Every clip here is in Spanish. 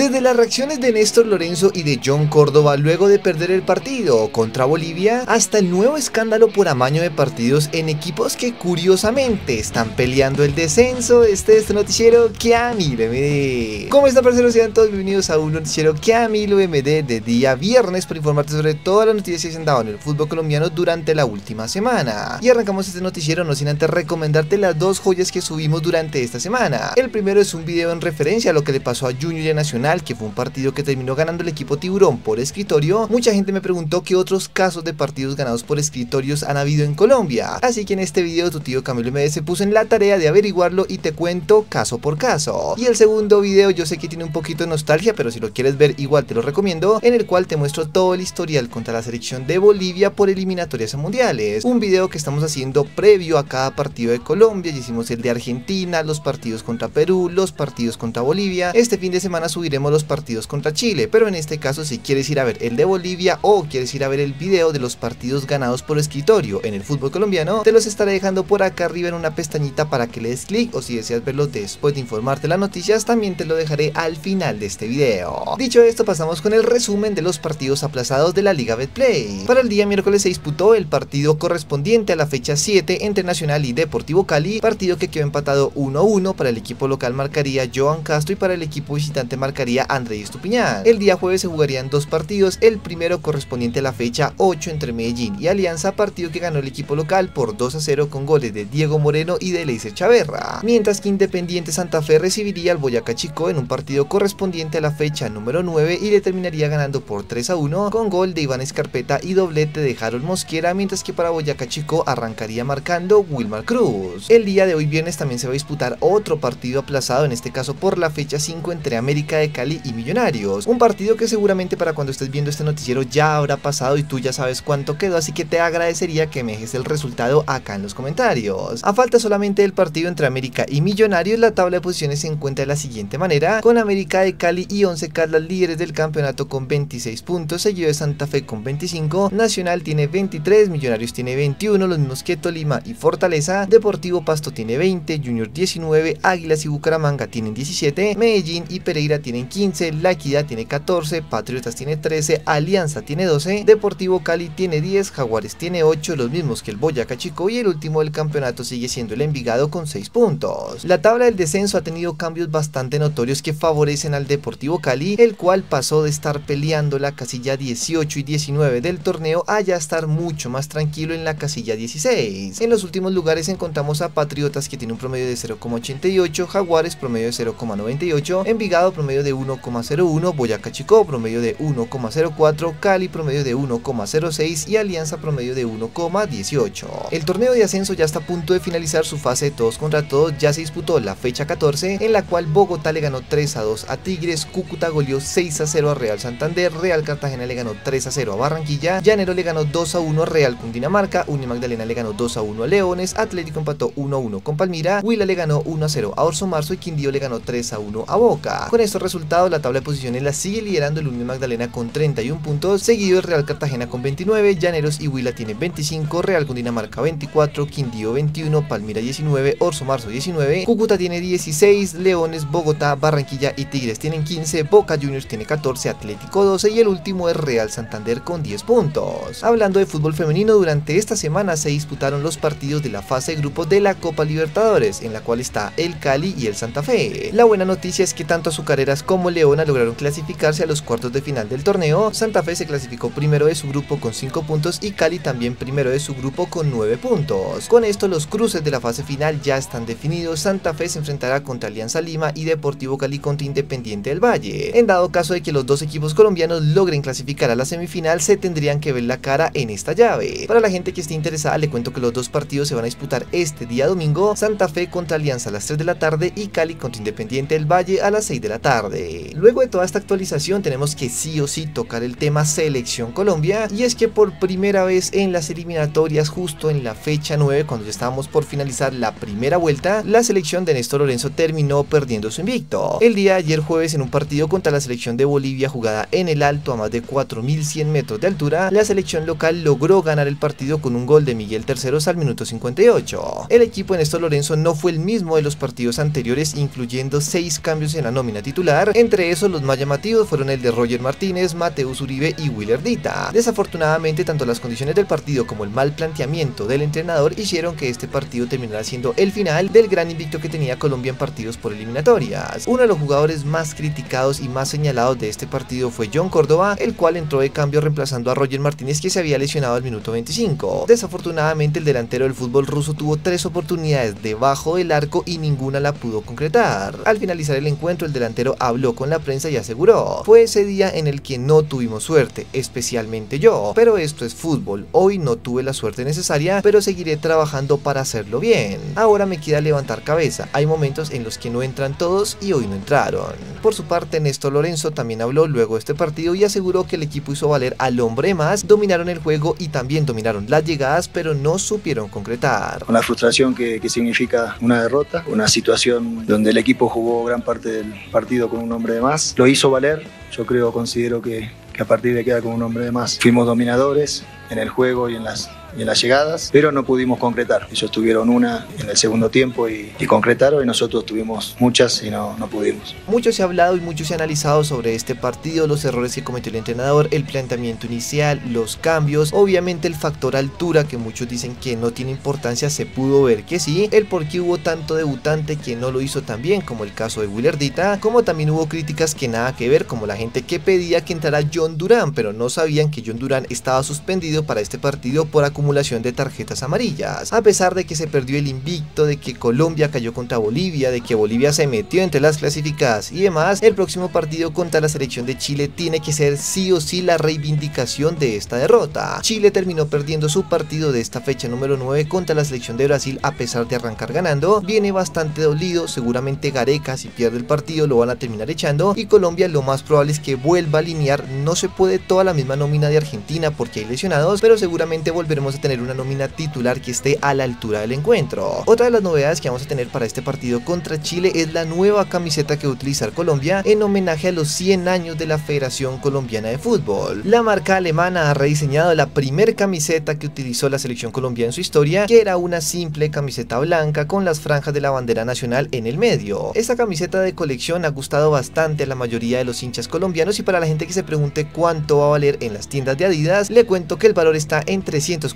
Desde las reacciones de Néstor Lorenzo y de John Córdoba luego de perder el partido contra Bolivia, hasta el nuevo escándalo por amaño de partidos en equipos que curiosamente están peleando el descenso, este es este noticiero que a mí lo MD. ¿Cómo están parceros? Sean todos bienvenidos a un noticiero que a mí lo MD de día viernes para informarte sobre todas las noticias que se han dado en el fútbol colombiano durante la última semana. Y arrancamos este noticiero no sin antes recomendarte las dos joyas que subimos durante esta semana. El primero es un video en referencia a lo que le pasó a Junior Nacional, que fue un partido que terminó ganando el equipo Tiburón por escritorio. Mucha gente me preguntó qué otros casos de partidos ganados por escritorios han habido en Colombia. Así que en este video tu tío Camilo MD se puso en la tarea de averiguarlo y te cuento caso por caso. Y el segundo video yo sé que tiene un poquito de nostalgia, pero si lo quieres ver igual te lo recomiendo, en el cual te muestro todo el historial contra la selección de Bolivia por eliminatorias mundiales. Un video que estamos haciendo previo a cada partido de Colombia, ya hicimos el de Argentina, los partidos contra Perú, los partidos contra Bolivia. Este fin de semana subiremos los partidos contra Chile, pero en este caso si quieres ir a ver el de Bolivia o quieres ir a ver el video de los partidos ganados por escritorio en el fútbol colombiano, te los estaré dejando por acá arriba en una pestañita para que le des clic o si deseas verlos después de informarte las noticias también te lo dejaré al final de este video. Dicho esto pasamos con el resumen de los partidos aplazados de la Liga Betplay. Para el día miércoles se disputó el partido correspondiente a la fecha 7 entre Nacional y Deportivo Cali, partido que quedó empatado 1-1 para el equipo local marcaría Joan Castro y para el equipo visitante marcaría Andrés Estupiñán. El día jueves se jugarían dos partidos, el primero correspondiente a la fecha 8 entre Medellín y Alianza, partido que ganó el equipo local por 2 0 con goles de Diego Moreno y de Leiser Chaverra, mientras que Independiente Santa Fe recibiría al Boyacá Chico en un partido correspondiente a la fecha número 9 y le terminaría ganando por 3 1 con gol de Iván Escarpeta y doblete de Harold Mosquera, mientras que para Boyacá Chico arrancaría marcando Wilmar Cruz. El día de hoy viernes también se va a disputar otro partido aplazado, en este caso por la fecha 5 entre América de Cali y Millonarios, un partido que seguramente para cuando estés viendo este noticiero ya habrá pasado y tú ya sabes cuánto quedó, así que te agradecería que me dejes el resultado acá en los comentarios. A falta solamente del partido entre América y Millonarios, la tabla de posiciones se encuentra de la siguiente manera, con América de Cali y 11 Caldas líderes del campeonato con 26 puntos, seguido de Santa Fe con 25, Nacional tiene 23, Millonarios tiene 21, los mismos que Tolima y Fortaleza, Deportivo Pasto tiene 20, Junior 19, Águilas y Bucaramanga tienen 17, Medellín y Pereira tienen 15, La Equidad tiene 14, Patriotas tiene 13, Alianza tiene 12, Deportivo Cali tiene 10, Jaguares tiene 8, los mismos que el Boyacá Chico y el último del campeonato sigue siendo el Envigado con 6 puntos. La tabla del descenso ha tenido cambios bastante notorios que favorecen al Deportivo Cali, el cual pasó de estar peleando la casilla 18 y 19 del torneo a ya estar mucho más tranquilo en la casilla 16. En los últimos lugares encontramos a Patriotas que tiene un promedio de 0,88, Jaguares promedio de 0,98, Envigado promedio de 1,01, Boyacá Chico promedio de 1,04, Cali promedio de 1,06 y Alianza promedio de 1,18. El torneo de ascenso ya está a punto de finalizar su fase todos contra todos, ya se disputó la fecha 14 en la cual Bogotá le ganó 3 a 2 a Tigres, Cúcuta goleó 6 a 0 a Real Santander, Real Cartagena le ganó 3 a 0 a Barranquilla, Llanero le ganó 2 a 1 a Real Cundinamarca, Unión Magdalena le ganó 2 a 1 a Leones, Atlético empató 1 a 1 con Palmira, Huila le ganó 1 a 0 a Orso Marzo y Quindío le ganó 3 a 1 a Boca. Con estos resultados la tabla de posiciones la sigue liderando el Unión Magdalena con 31 puntos, seguido el Real Cartagena con 29, Llaneros y Huila tienen 25, Real Cundinamarca 24, Quindío 21, Palmira 19, Orso Marzo 19, Cúcuta tiene 16, Leones, Bogotá, Barranquilla y Tigres tienen 15, Boca Juniors tiene 14, Atlético 12 y el último es Real Santander con 10 puntos. Hablando de fútbol femenino, durante esta semana se disputaron los partidos de la fase de grupo de la Copa Libertadores, en la cual está el Cali y el Santa Fe. La buena noticia es que tanto Azucareras como Leona lograron clasificarse a los cuartos de final del torneo. Santa Fe se clasificó primero de su grupo con 5 puntos y Cali también primero de su grupo con 9 puntos. Con esto los cruces de la fase final ya están definidos. Santa Fe se enfrentará contra Alianza Lima y Deportivo Cali contra Independiente del Valle. En dado caso de que los dos equipos colombianos logren clasificar a la semifinal, se tendrían que ver la cara en esta llave. Para la gente que esté interesada, le cuento que los dos partidos se van a disputar este día domingo, Santa Fe contra Alianza a las 3 de la tarde y Cali contra Independiente del Valle a las 6 de la tarde. Luego de toda esta actualización tenemos que sí o sí tocar el tema Selección Colombia y es que por primera vez en las eliminatorias justo en la fecha 9 cuando ya estábamos por finalizar la primera vuelta, la selección de Néstor Lorenzo terminó perdiendo su invicto. El día de ayer jueves en un partido contra la selección de Bolivia jugada en el alto a más de 4100 metros de altura, la selección local logró ganar el partido con un gol de Miguel Terceros al minuto 58. El equipo de Néstor Lorenzo no fue el mismo de los partidos anteriores incluyendo 6 cambios en la nómina titular, entre esos los más llamativos fueron el de Roger Martínez, Mateus Uribe y Willer Dita. Desafortunadamente, tanto las condiciones del partido como el mal planteamiento del entrenador hicieron que este partido terminara siendo el final del gran invicto que tenía Colombia en partidos por eliminatorias. Uno de los jugadores más criticados y más señalados de este partido fue John Córdoba, el cual entró de cambio reemplazando a Roger Martínez que se había lesionado al minuto 25. Desafortunadamente el delantero del fútbol ruso tuvo tres oportunidades debajo del arco y ninguna la pudo concretar. Al finalizar el encuentro el delantero habló con la prensa y aseguró, fue ese día en el que no tuvimos suerte, especialmente yo, pero esto es fútbol, hoy no tuve la suerte necesaria, pero seguiré trabajando para hacerlo bien. Ahora me queda levantar cabeza, hay momentos en los que no entran todos y hoy no entraron. Por su parte Néstor Lorenzo también habló luego de este partido y aseguró que el equipo hizo valer al hombre más, dominaron el juego y también dominaron las llegadas, pero no supieron concretar. Con la frustración que, significa una derrota, una situación donde el equipo jugó gran parte del partido con un hombre de más, lo hizo valer, yo creo, considero que, que a partir de queda con un hombre de más. Fuimos dominadores en el juego y en las y en las llegadas, pero no pudimos concretar. Ellos tuvieron una en el segundo tiempo y, concretaron y nosotros tuvimos muchas y no, no pudimos. Mucho se ha hablado y mucho se ha analizado sobre este partido, los errores que cometió el entrenador, el planteamiento inicial, los cambios, obviamente el factor altura que muchos dicen que no tiene importancia, se pudo ver que sí, el por qué hubo tanto debutante que no lo hizo tan bien como el caso de Willardita, como también hubo críticas que nada que ver como la gente que pedía que entrara John Durán, pero no sabían que John Durán estaba suspendido para este partido por acumulación de tarjetas amarillas, a pesar de que se perdió el invicto, de que Colombia cayó contra Bolivia, de que Bolivia se metió entre las clasificadas y demás, el próximo partido contra la selección de Chile tiene que ser sí o sí la reivindicación de esta derrota. Chile terminó perdiendo su partido de esta fecha número 9 contra la selección de Brasil a pesar de arrancar ganando, viene bastante dolido, seguramente Gareca si pierde el partido lo van a terminar echando. Y Colombia lo más probable es que vuelva a alinear, no se puede toda la misma nómina de Argentina porque hay lesionados, pero seguramente volveremos a tener una nómina titular que esté a la altura del encuentro. Otra de las novedades que vamos a tener para este partido contra Chile es la nueva camiseta que va a utilizar Colombia en homenaje a los 100 años de la Federación Colombiana de Fútbol. La marca alemana ha rediseñado la primer camiseta que utilizó la selección colombiana en su historia, que era una simple camiseta blanca con las franjas de la bandera nacional en el medio. Esta camiseta de colección ha gustado bastante a la mayoría de los hinchas colombianos y para la gente que se pregunte cuánto va a valer en las tiendas de Adidas, le cuento que el valor está en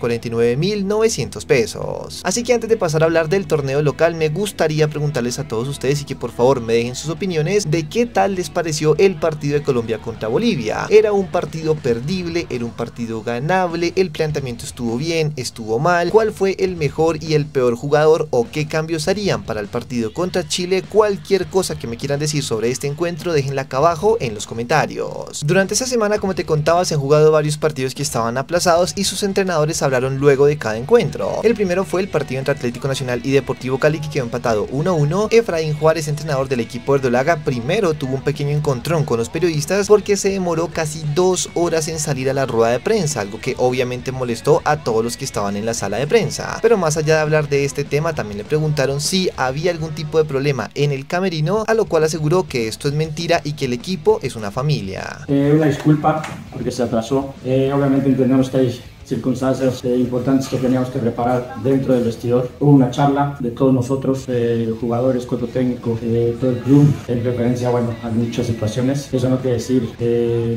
349.900 pesos. Así que antes de pasar a hablar del torneo local, me gustaría preguntarles a todos ustedes y que por favor me dejen sus opiniones de qué tal les pareció el partido de Colombia contra Bolivia. Era un partido perdible, era un partido ganable, el planteamiento estuvo bien, estuvo mal, cuál fue el mejor y el peor jugador o qué cambios harían para el partido contra Chile, cualquier cosa que me quieran decir sobre este encuentro, déjenla acá abajo en los comentarios. Durante esta semana, como te contaba, se han jugado varios partidos que estaban aplazados y sus entrenadores luego de cada encuentro. El primero fue el partido entre Atlético Nacional y Deportivo Cali que quedó empatado 1-1. Efraín Juárez, entrenador del equipo verdolaga, primero tuvo un pequeño encontrón con los periodistas porque se demoró casi dos horas en salir a la rueda de prensa, algo que obviamente molestó a todos los que estaban en la sala de prensa. Pero más allá de hablar de este tema, también le preguntaron si había algún tipo de problema en el camerino, a lo cual aseguró que esto es mentira y que el equipo es una familia. Eh, una disculpa porque se atrasó. Eh, obviamente entendemos que hay circunstancias eh, importantes que teníamos que reparar dentro del vestidor. Hubo una charla de todos nosotros, eh, jugadores, cuerpo técnico, eh, todo el club, en referencia bueno, a muchas situaciones. Eso no quiere decir,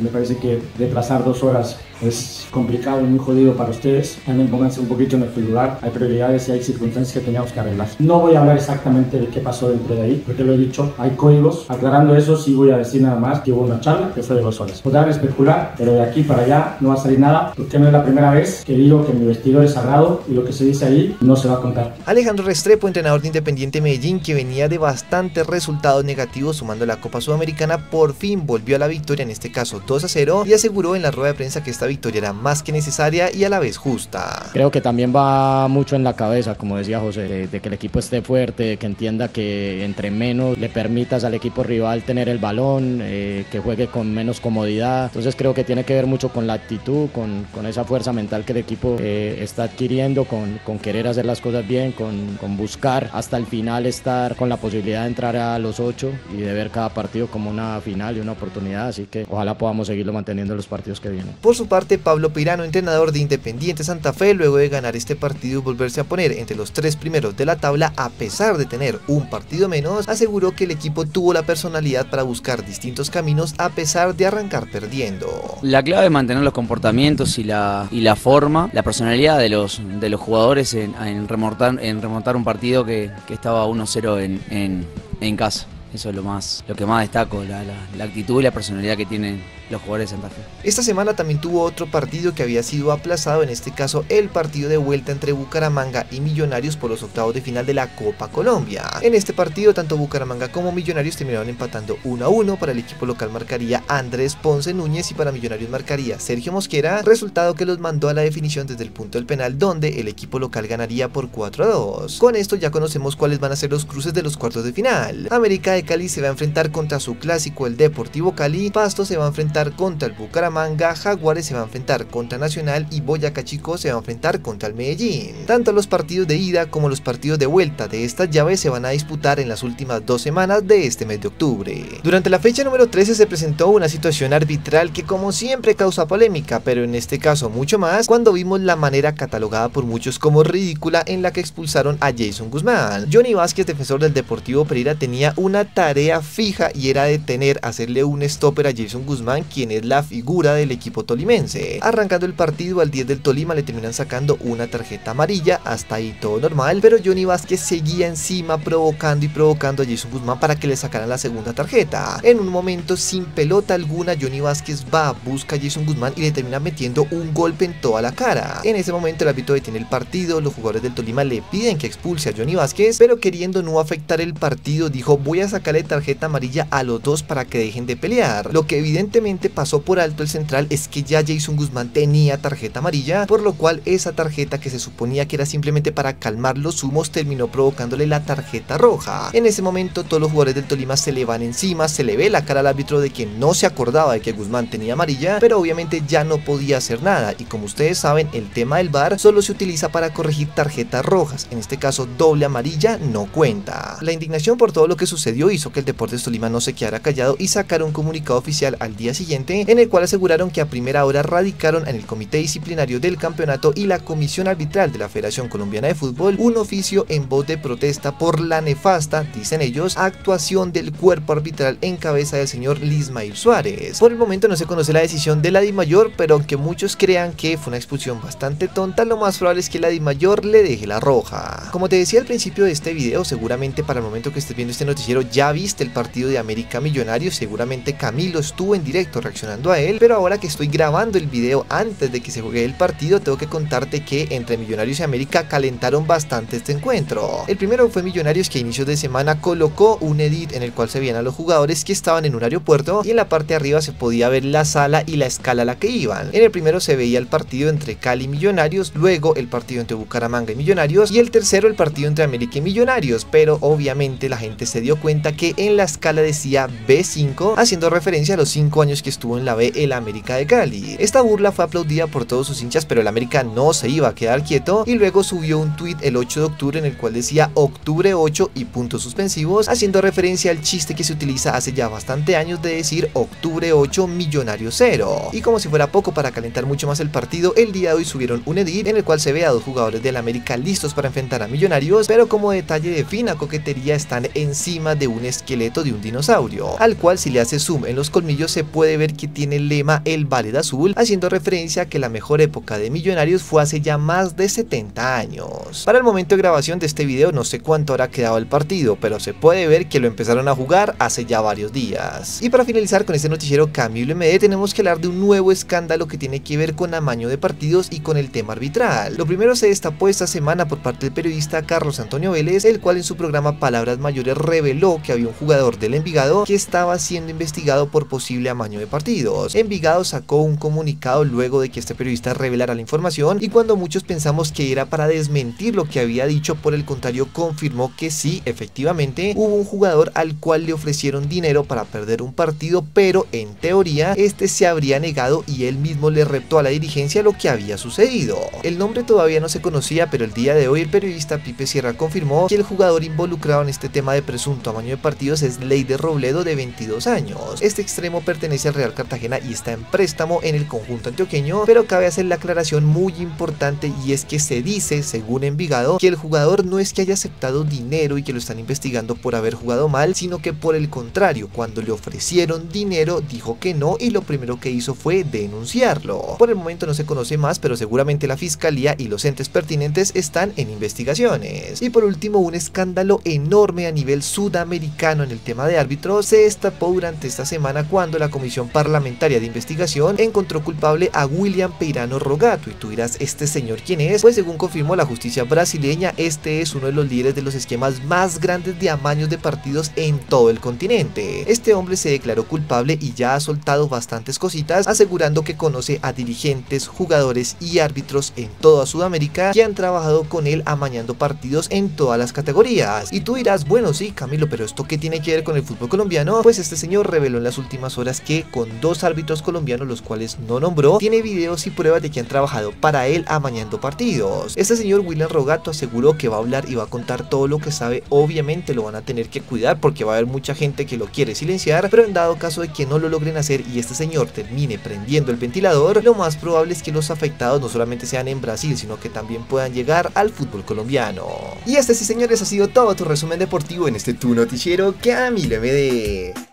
me parece que retrasar dos horas es complicado y muy jodido para ustedes. También pónganse un poquito en nuestro lugar. Hay prioridades y hay circunstancias que teníamos que arreglar. No voy a hablar exactamente de qué pasó dentro de ahí, porque lo he dicho, hay códigos. Aclarando eso, sí voy a decir nada más que hubo una charla que fue de dos horas. Podrán especular, pero de aquí para allá no va a salir nada, porque no es la primera vez que digo que mi vestidor es sagrado y lo que se dice ahí no se va a contar. Alejandro Restrepo, entrenador de Independiente Medellín, que venía de bastantes resultados negativos sumando la Copa Sudamericana, por fin volvió a la victoria, en este caso 2 a 0, y aseguró en la rueda de prensa que esta victoria era más que necesaria y a la vez justa. Creo que también va mucho en la cabeza, como decía José, de, de que el equipo esté fuerte, de que entienda que entre menos le permitas al equipo rival tener el balón, eh, que juegue con menos comodidad. Entonces creo que tiene que ver mucho con la actitud, con, con esa fuerza mental mental que el equipo eh, está adquiriendo con, con, querer hacer las cosas bien, con, con, buscar hasta el final estar con la posibilidad de entrar a los ocho y de ver cada partido como una final y una oportunidad, así que ojalá podamos seguirlo manteniendo en los partidos que vienen. Por su parte, Pablo Pirano, entrenador de Independiente Santa Fe, luego de ganar este partido y volverse a poner entre los tres primeros de la tabla, a pesar de tener un partido menos, aseguró que el equipo tuvo la personalidad para buscar distintos caminos a pesar de arrancar perdiendo. La clave es mantener los comportamientos y la, y la forma, la personalidad de los, de los jugadores en, remontar, en remontar un partido que, estaba 1-0 en, en, en casa. Eso es lo más, lo que más destaco, la, la, actitud y la personalidad que tienen los jugadores de Santa. Esta semana también tuvo otro partido que había sido aplazado, en este caso el partido de vuelta entre Bucaramanga y Millonarios por los octavos de final de la Copa Colombia. En este partido tanto Bucaramanga como Millonarios terminaron empatando 1 a 1, para el equipo local marcaría Andrés Ponce Núñez y para Millonarios marcaría Sergio Mosquera, resultado que los mandó a la definición desde el punto del penal donde el equipo local ganaría por 4 a 2. Con esto ya conocemos cuáles van a ser los cruces de los cuartos de final. América de Cali se va a enfrentar contra su clásico el Deportivo Cali, Pasto se va a enfrentar contra el Bucaramanga, Jaguares se va a enfrentar contra Nacional y Boyacá Chico se va a enfrentar contra el Medellín. Tanto los partidos de ida como los partidos de vuelta de estas llaves se van a disputar en las últimas dos semanas de este mes de octubre. Durante la fecha número 13 se presentó una situación arbitral que como siempre causa polémica, pero en este caso mucho más cuando vimos la manera catalogada por muchos como ridícula en la que expulsaron a Jason Guzmán. Johnny Vázquez, defensor del Deportivo Pereira, tenía una tarea fija y era detener, hacerle un stopper a Jason Guzmán, quien es la figura del equipo tolimense. Arrancando el partido al 10 del Tolima le terminan sacando una tarjeta amarilla, hasta ahí todo normal, pero Johnny Vázquez seguía encima provocando y provocando a Jason Guzmán para que le sacaran la segunda tarjeta. En un momento sin pelota alguna, Johnny Vázquez va, busca a Jason Guzmán y le termina metiendo un golpe en toda la cara. En ese momento el árbitro detiene el partido, los jugadores del Tolima le piden que expulse a Johnny Vázquez, pero queriendo no afectar el partido dijo voy a sacarle tarjeta amarilla a los dos para que dejen de pelear, lo que evidentemente pasó por alto el central es que ya Jason Guzmán tenía tarjeta amarilla, por lo cual esa tarjeta que se suponía que era simplemente para calmar los humos terminó provocándole la tarjeta roja. En ese momento todos los jugadores del Tolima se le van encima, se le ve la cara al árbitro de que no se acordaba de que Guzmán tenía amarilla, pero obviamente ya no podía hacer nada y como ustedes saben el tema del VAR solo se utiliza para corregir tarjetas rojas, en este caso doble amarilla no cuenta. La indignación por todo lo que sucedió hizo que el Deportes Tolima no se quedara callado y sacara un comunicado oficial al día siguiente en el cual aseguraron que a primera hora radicaron en el comité disciplinario del campeonato y la comisión arbitral de la Federación Colombiana de Fútbol un oficio en voz de protesta por la nefasta, dicen ellos, actuación del cuerpo arbitral en cabeza del señor Lismail Suárez. Por el momento no se conoce la decisión de la Mayor, pero aunque muchos crean que fue una expulsión bastante tonta, lo más probable es que la Mayor le deje la roja. Como te decía al principio de este video, seguramente para el momento que estés viendo este noticiero ya viste el partido de América Millonarios, seguramente Camilo estuvo en directo reaccionando a él, pero ahora que estoy grabando el video antes de que se juegue el partido, tengo que contarte que entre Millonarios y América calentaron bastante este encuentro. El primero fue Millonarios que a inicios de semana colocó un edit en el cual se veían a los jugadores que estaban en un aeropuerto y en la parte de arriba se podía ver la sala y la escala a la que iban. En el primero se veía el partido entre Cali y Millonarios, luego el partido entre Bucaramanga y Millonarios y el tercero el partido entre América y Millonarios, pero obviamente la gente se dio cuenta que en la escala decía B5 haciendo referencia a los 5 años que estuvo en la B el América de Cali. Esta burla fue aplaudida por todos sus hinchas, pero el América no se iba a quedar quieto y luego subió un tweet el 8 de octubre en el cual decía octubre 8 y puntos suspensivos, haciendo referencia al chiste que se utiliza hace ya bastante años de decir octubre 8 millonario 0. Y como si fuera poco para calentar mucho más el partido, el día de hoy subieron un edit en el cual se ve a dos jugadores del América listos para enfrentar a Millonarios, pero como detalle de fina coquetería están encima de un esqueleto de un dinosaurio, al cual si le hace zoom en los colmillos se puede ver que tiene el lema El Ballet Azul, haciendo referencia a que la mejor época de Millonarios fue hace ya más de 70 años. Para el momento de grabación de este video no sé cuánto habrá quedado el partido, pero se puede ver que lo empezaron a jugar hace ya varios días. Y para finalizar con este noticiero Camilo MD tenemos que hablar de un nuevo escándalo que tiene que ver con amaño de partidos y con el tema arbitral. Lo primero se destapó esta semana por parte del periodista Carlos Antonio Vélez, el cual en su programa Palabras Mayores reveló que había un jugador del Envigado que estaba siendo investigado por posible amaño de partidos. Envigado sacó un comunicado luego de que este periodista revelara la información y cuando muchos pensamos que era para desmentir lo que había dicho, por el contrario confirmó que sí, efectivamente, hubo un jugador al cual le ofrecieron dinero para perder un partido, pero en teoría este se habría negado y él mismo le reptó a la dirigencia lo que había sucedido. El nombre todavía no se conocía, pero el día de hoy el periodista Pipe Sierra confirmó que el jugador involucrado en este tema de presunto amaño de partidos es Leider Robledo de 22 años. Este extremo pertenece al Real Cartagena y está en préstamo en el conjunto antioqueño, pero cabe hacer la aclaración muy importante y es que se dice, según Envigado, que el jugador no es que haya aceptado dinero y que lo están investigando por haber jugado mal, sino que por el contrario, cuando le ofrecieron dinero dijo que no y lo primero que hizo fue denunciarlo. Por el momento no se conoce más, pero seguramente la fiscalía y los entes pertinentes están en investigaciones. Y por último, un escándalo enorme a nivel sudamericano en el tema de árbitros se destapó durante esta semana cuando la Comisión Parlamentaria de Investigación encontró culpable a William Peirano Rogato. Y tú dirás, ¿este señor quién es? Pues según confirmó la justicia brasileña, este es uno de los líderes de los esquemas más grandes de amaños de partidos en todo el continente. Este hombre se declaró culpable y ya ha soltado bastantes cositas, asegurando que conoce a dirigentes, jugadores y árbitros en toda Sudamérica que han trabajado con él amañando partidos en todas las categorías. Y tú dirás, bueno sí Camilo, pero ¿esto qué tiene que ver con el fútbol colombiano? Pues este señor reveló en las últimas horas que con dos árbitros colombianos, los cuales no nombró, tiene videos y pruebas de que han trabajado para él amañando partidos. Este señor William Rogato aseguró que va a hablar y va a contar todo lo que sabe, obviamente lo van a tener que cuidar porque va a haber mucha gente que lo quiere silenciar, pero en dado caso de que no lo logren hacer y este señor termine prendiendo el ventilador, lo más probable es que los afectados no solamente sean en Brasil, sino que también puedan llegar al fútbol colombiano. Y este sí señores ha sido todo tu resumen deportivo en este tu noticiero que a mí le me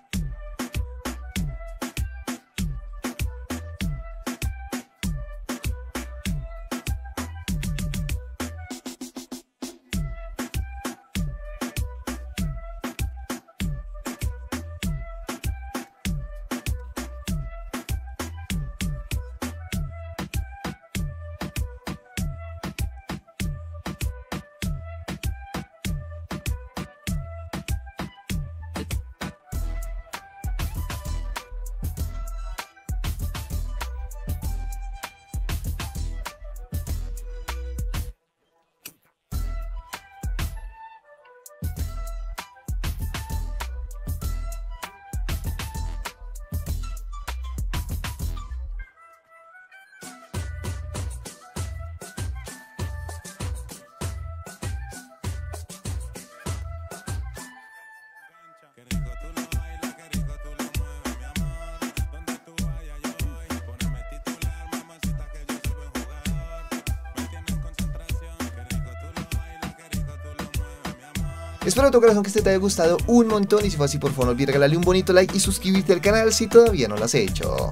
Espero de todo corazón que este te haya gustado un montón y si fue así por favor no olvides regalarle un bonito like y suscribirte al canal si todavía no lo has hecho.